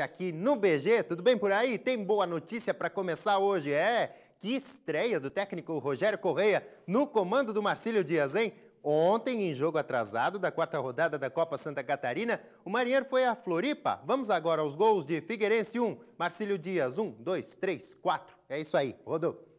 aqui no BG. Tudo bem por aí? Tem boa notícia para começar hoje, é? Que estreia do técnico Rogério Correia no comando do Marcílio Dias, hein? Ontem, em jogo atrasado da quarta rodada da Copa Santa Catarina, o Marinheiro foi a Floripa. Vamos agora aos gols de Figueirense 1, Marcílio Dias 1, 2, 3, 4. É isso aí, rodou.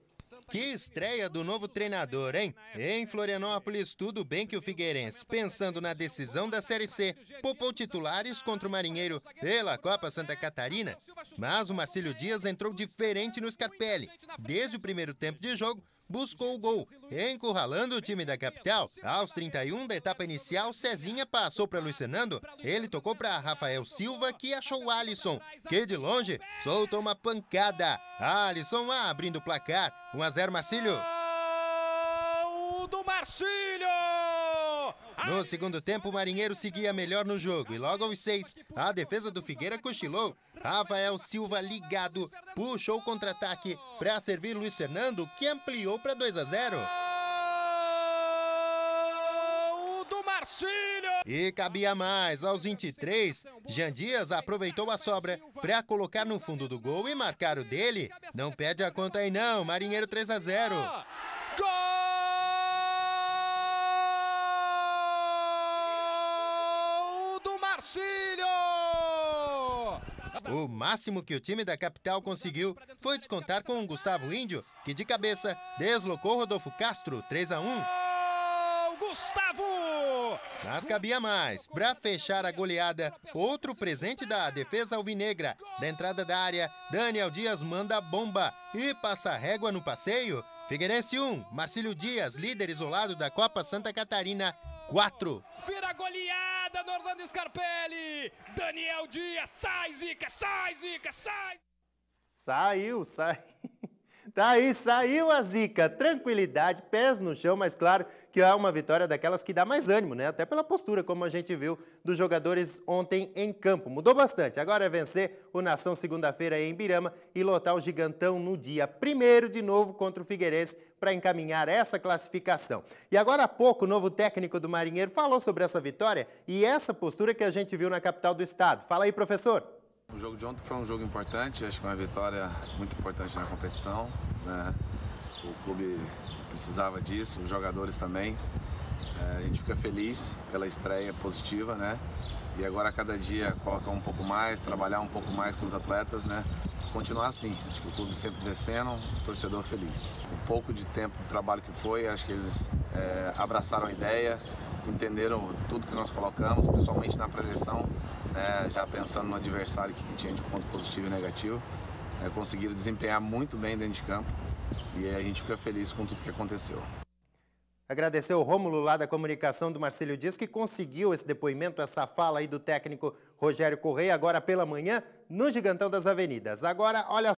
Que estreia do novo treinador, hein? Em Florianópolis, tudo bem que o Figueirense, pensando na decisão da Série C, poupou titulares contra o Marinheiro pela Copa Santa Catarina. Mas o Marcílio Dias entrou diferente no Scarpelli. Desde o primeiro tempo de jogo, buscou o gol, encurralando o time da capital. Aos 31 da etapa inicial, Cezinha passou para Luiz Fernando. Ele tocou para Rafael Silva, que achou Alisson, que de longe soltou uma pancada. Alisson abrindo o placar. 1 a 0 Marcílio. Gol do Marcílio! No segundo tempo, o Marinheiro seguia melhor no jogo e logo aos seis, a defesa do Figueira cochilou. Rafael Silva ligado, puxou o contra-ataque para servir Luiz Fernando, que ampliou para 2 a 0. Gol do Marcílio! E cabia mais, aos 23, Jean Dias aproveitou a sobra para colocar no fundo do gol e marcar o dele. Não perde a conta aí não, Marinheiro 3 a 0. Marcílio! O máximo que o time da capital conseguiu foi descontar com o Gustavo Índio, que de cabeça deslocou Rodolfo Castro 3 a 1. Gol, Gustavo! Mas cabia mais. Para fechar a goleada, outro presente da defesa alvinegra. Da entrada da área, Daniel Dias manda bomba e passa régua no passeio. Figueirense 1, Marcílio Dias, líder isolado da Copa Santa Catarina, 4. Vira a goleada do Orlando Scarpelli! Daniel Dias, sai Zica, sai Zica, sai! Saiu, saiu. Tá aí, saiu a zica. Tranquilidade, pés no chão, mas claro que é uma vitória daquelas que dá mais ânimo, né? Até pela postura, como a gente viu dos jogadores ontem em campo. Mudou bastante. Agora é vencer o Nação segunda-feira em Birama e lotar o Gigantão no dia primeiro de novo contra o Figueirense para encaminhar essa classificação. E agora há pouco, o novo técnico do Marinheiro falou sobre essa vitória e essa postura que a gente viu na capital do estado. Fala aí, professor. O jogo de ontem foi um jogo importante, acho que uma vitória muito importante na competição. Né? O clube precisava disso, os jogadores também. É, a gente fica feliz pela estreia positiva, né? E agora a cada dia colocar um pouco mais, trabalhar um pouco mais com os atletas, né? Continuar assim. Acho que o clube sempre vencendo, o torcedor feliz. Um pouco de tempo de trabalho que foi, acho que eles é, abraçaram a ideia, entenderam tudo que nós colocamos, principalmente na preleção, né, já pensando no adversário que, que tinha de ponto positivo e negativo. É, conseguiram desempenhar muito bem dentro de campo e a gente fica feliz com tudo que aconteceu. Agradecer o Rômulo lá da comunicação do Marcelo Dias, que conseguiu esse depoimento, essa fala aí do técnico Rogério Correia, agora pela manhã, no Gigantão das Avenidas. Agora, olha